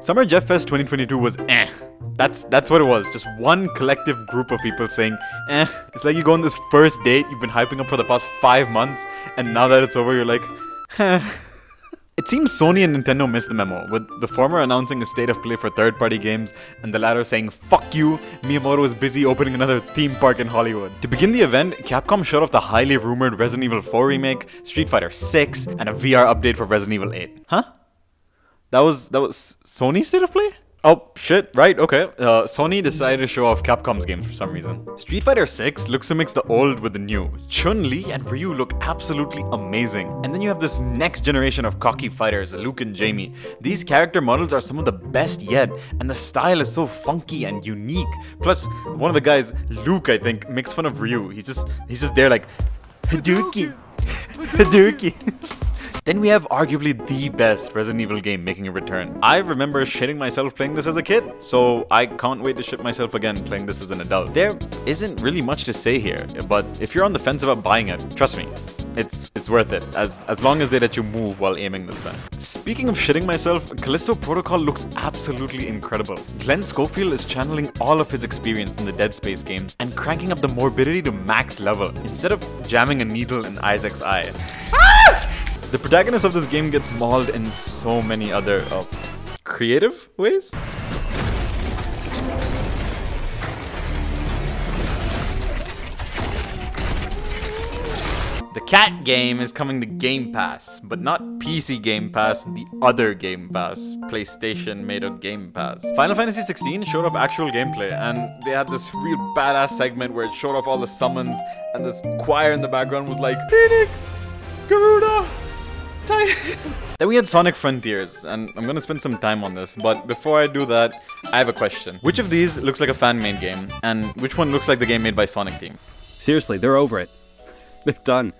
Summer Geoff Fest 2022 was eh. That's that's what it was. Just one collective group of people saying, eh. It's like you go on this first date you've been hyping up for the past five months, and now that it's over, you're like, Heh. It seems Sony and Nintendo missed the memo, with the former announcing a state of play for third party games, and the latter saying, fuck you, Miyamoto is busy opening another theme park in Hollywood. To begin the event, Capcom showed off the highly rumored Resident Evil 4 remake, Street Fighter 6, and a VR update for Resident Evil 8. Huh? That was that was Sony State of Play? Oh shit, right, okay. Uh, Sony decided to show off Capcom's games for some reason. Street Fighter 6 looks to mix the old with the new. Chun-Li and Ryu look absolutely amazing. And then you have this next generation of cocky fighters, Luke and Jamie. These character models are some of the best yet, and the style is so funky and unique. Plus, one of the guys, Luke, I think, makes fun of Ryu. He's just he's just there like Hadouken. Hadouken. Then we have arguably the best Resident Evil game making a return. I remember shitting myself playing this as a kid, so I can't wait to shit myself again playing this as an adult. There isn't really much to say here, but if you're on the fence about buying it, trust me, it's it's worth it, as, as long as they let you move while aiming this time. Speaking of shitting myself, Callisto Protocol looks absolutely incredible. Glenn Schofield is channeling all of his experience from the Dead Space games and cranking up the morbidity to max level, instead of jamming a needle in Isaac's eye. Ah! The protagonist of this game gets mauled in so many other uh, creative ways. The cat game is coming to Game Pass, but not PC Game Pass, the other Game Pass. PlayStation made a Game Pass. Final Fantasy 16 showed off actual gameplay, and they had this real badass segment where it showed off all the summons, and this choir in the background was like, Phoenix, then we had Sonic Frontiers, and I'm gonna spend some time on this, but before I do that, I have a question. Which of these looks like a fan-made game, and which one looks like the game made by Sonic Team? Seriously, they're over it. They're done.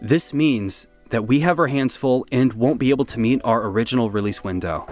This means that we have our hands full and won't be able to meet our original release window.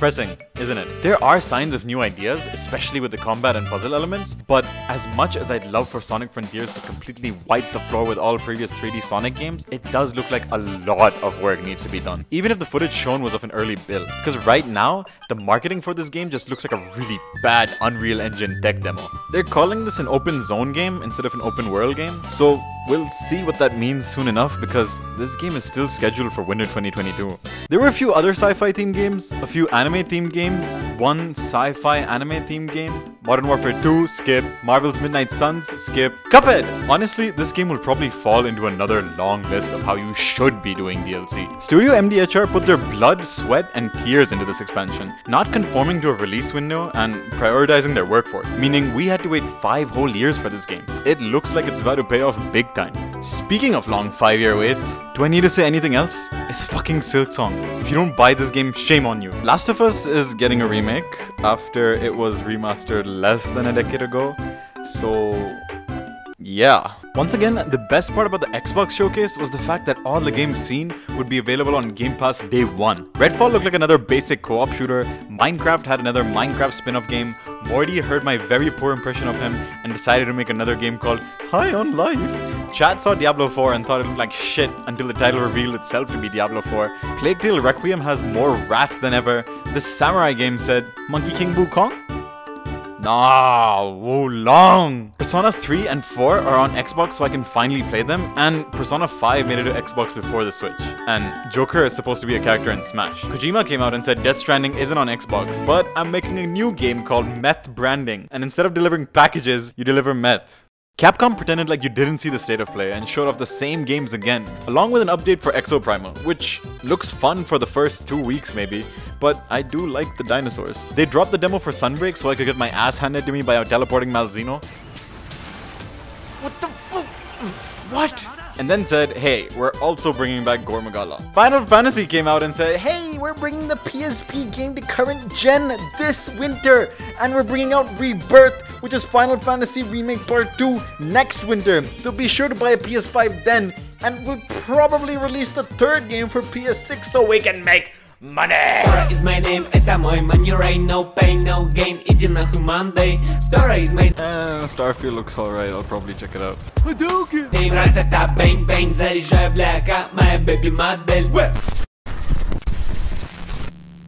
Depressing, isn't it? There are signs of new ideas, especially with the combat and puzzle elements, but as much as I'd love for Sonic Frontiers to completely wipe the floor with all previous 3D Sonic games, it does look like a lot of work needs to be done, even if the footage shown was of an early build. Because right now, the marketing for this game just looks like a really bad Unreal Engine tech demo. They're calling this an open zone game instead of an open world game, so we'll see what that means soon enough because this game is still scheduled for winter 2022. There were a few other sci-fi themed games, a few anime themed games, one sci-fi anime themed game, Modern Warfare 2, skip, Marvel's Midnight Suns, skip, Cuphead! Honestly, this game will probably fall into another long list of how you should be doing DLC. Studio MDHR put their blood, sweat, and tears into this expansion, not conforming to a release window and prioritizing their workforce, meaning we had to wait 5 whole years for this game. It looks like it's about to pay off big time. Speaking of long 5 year waits, do I need to say anything else? It's fucking Silksong. If you don't buy this game, shame on you. Last of Us is getting a remake after it was remastered less than a decade ago. So, yeah. Once again, the best part about the Xbox showcase was the fact that all the games seen would be available on Game Pass day one. Redfall looked like another basic co-op shooter, Minecraft had another Minecraft spin-off game, Morty heard my very poor impression of him and decided to make another game called High on Life. Chad saw Diablo 4 and thought it looked like shit until the title revealed itself to be Diablo 4. Plague Tale Requiem has more rats than ever. The samurai game said, Monkey King Wukong? Nah, long. Persona 3 and 4 are on Xbox so I can finally play them, and Persona 5 made it to Xbox before the Switch. And Joker is supposed to be a character in Smash. Kojima came out and said Death Stranding isn't on Xbox, but I'm making a new game called Meth Branding, and instead of delivering packages, you deliver meth. Capcom pretended like you didn't see the state of play and showed off the same games again, along with an update for Exoprimal, which looks fun for the first two weeks maybe, but I do like the dinosaurs. They dropped the demo for Sunbreak so I could get my ass handed to me by teleporting Malzeno. What the fuck? What? And then said, hey, we're also bringing back Gore Magala. Final Fantasy came out and said, hey, we're bringing the PSP game to current gen this winter, and we're bringing out Rebirth, which is Final Fantasy Remake Part 2 next winter. So be sure to buy a PS5 then, and we'll probably release the third game for PS6 so we can make Money! Dora is my name, это мой money rain, no pain, no gain, иди нахуй Monday. Dora is my Uh, Starfield looks alright, I'll probably check it out. name, ратата, bang, bang, заряжаю, бляка, моя baby модель.